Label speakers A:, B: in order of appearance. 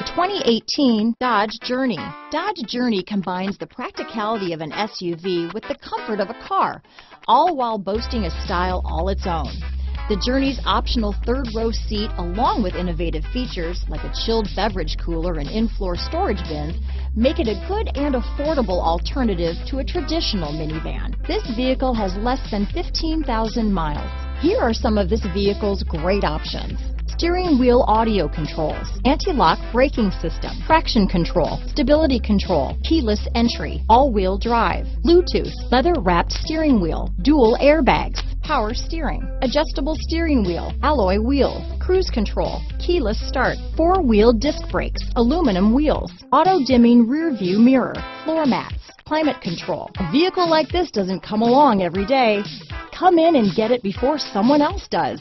A: The 2018 Dodge Journey. Dodge Journey combines the practicality of an SUV with the comfort of a car, all while boasting a style all its own. The Journey's optional third row seat, along with innovative features like a chilled beverage cooler and in-floor storage bins, make it a good and affordable alternative to a traditional minivan. This vehicle has less than 15,000 miles. Here are some of this vehicle's great options steering wheel audio controls, anti-lock braking system, traction control, stability control, keyless entry, all-wheel drive, Bluetooth, leather-wrapped steering wheel, dual airbags, power steering, adjustable steering wheel, alloy wheels, cruise control, keyless start, four-wheel disc brakes, aluminum wheels, auto-dimming rear view mirror, floor mats, climate control. A vehicle like this doesn't come along every day. Come in and get it before someone else does.